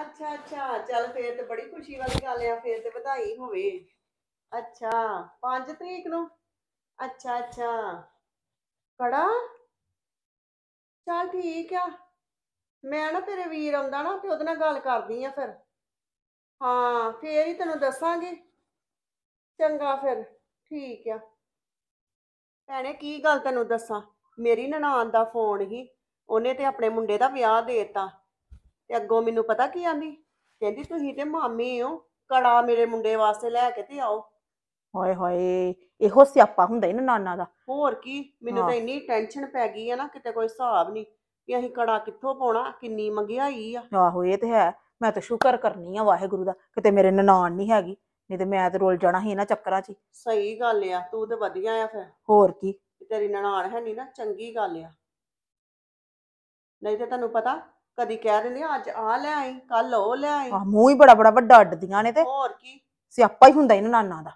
ਅੱਛਾ ਅੱਛਾ। ਚੱਲ ਫੇਰ ਤੇ ਬੜੀ ਖੁਸ਼ੀ ਵਾਲੀ ਗੱਲ ਆ, ਫੇਰ ਤੇ ਵਧਾਈ ਹੋਵੇ। ਅੱਛਾ 5 ਤਰੀਕ ਨੂੰ? ਅੱਛਾ ਅੱਛਾ। ਕੜਾ? ਚੱਲ ਠੀਕ ਆ। ਮੈਂ ਨਾ ਤੇਰੇ ਵੀਰ ਆਉਂਦਾ ਨਾ, ਤੇ ਉਹਦੇ ਨਾਲ ਗੱਲ ਕਰਦੀ ਆ ਫਿਰ। ਹਾਂ, ਫੇਰ ਹੀ ਤੈਨੂੰ ਦੱਸਾਂਗੇ। ਚੰਗਾ ਫਿਰ, ਠੀਕ ਆ। ਭੈਣੇ, ਕੀ ਗੱਲ ਤੈਨੂੰ ਦੱਸਾਂ? ਮੇਰੀ ਨਨਾਣ ਦਾ ਫੋਨ ਹੀ, ਉਹਨੇ ਤੇ ਆਪਣੇ ਮੁੰਡੇ ਦਾ ਵਿਆਹ ਦੇਤਾ। ਤੇ ਅੱਗੋਂ ਮੈਨੂੰ ਪਤਾ ਕੀ ਆਂਦੀ? ਕਹਿੰਦੀ ਤੁਸੀਂ ਤੇ ਮਾਮੀ ਹੋ ਕੜਾ ਮੇਰੇ ਮੁੰਡੇ ਵਾਸਤੇ ਲੈ ਕੇ ਤੇ ਆਓ। ਹਾਏ ਹਾਏ ਇਹੋ ਸਿਆਪਾ ਹੁੰਦਾ ਹੀ ਨਾ ਨਾਨਾ ਦਾ। ਹੋਰ ਕੀ ਮੈਨੂੰ। ਤਾਂ ਇੰਨੀ ਟੈਨਸ਼ਨ ਪੈ ਗਈ ਆ ਨਾ ਕਿਤੇ ਕੋਈ ਹਿਸਾਬ ਨਹੀਂ ਕਿ ਅਸੀਂ ਕੜਾ ਕਿੱਥੋਂ ਪਾਉਣਾ ਕਿੰਨੀ ਮਹਿੰਗਾਈ ਆ। ਆਹੋ ਇਹ ਤੇ ਹੈ। ਮੈਂ ਤਾਂ ਸ਼ੁਕਰ ਕਰਨੀ ਆ ਵਾਹਿਗੁਰੂ ਦਾ ਕਿਤੇ ਮੇਰੇ ਨਨਾਣ ਨਹੀਂ ਹੈਗੀ ਨਹੀਂ ਤੇ ਮੈਂ ਤੇ ਰੁੱਲ ਜਾਣਾ ਸੀ ਇਹਨਾਂ ਚੱਕਰਾਂ 'ਚ ਹੀ। ਸਹੀ ਗੱਲ ਆ ਤੂੰ ਤੇ ਵਧੀਆ ਆ ਫਿਰ। ਹੋਰ ਕੀ? ਤੇਰੀ ਨਨਾਣ ਹੈ ਨਹੀਂ ਨਾ ਚੰਗੀ ਗੱਲ ਆ। ਨਹੀਂ ਤੇ ਤੈਨੂੰ ਪਤਾ ਕਦੀ ਕਹਿ ਦਿੰਦੇ ਆ, ਅੱਜ ਆ ਲੈ ਆਈ ਕੱਲ ਉਹ ਲੈ ਆਈ। ਆ ਮੂੰਹ ਹੀ ਬੜਾ ਬੜਾ ਵੱਡਾ ਅੱਡਦੀਆਂ ਨੇ ਤੇ। ਹੋਰ ਕੀ? ਸਿਆਪਾ ਹੀ ਹੁੰਦਾ ਹੀ ਨਾ ਨਾਨਾ ਦਾ।